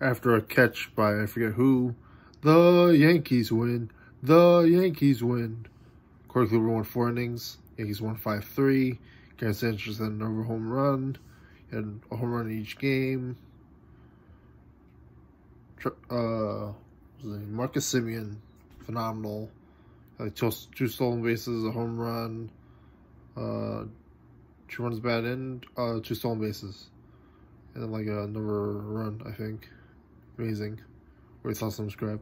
after a catch by I forget who. The Yankees win. The Yankees win. Corey Kluber won four innings. Yankees won 5-3. Gary Sanchez had another home run. He had a home run in each game. Uh, Marcus Semien, phenomenal. Two, two stolen bases, a home run, uh, two runs bad in, uh, two stolen bases, and then like another run, I think. Amazing. Where he saw some scrap.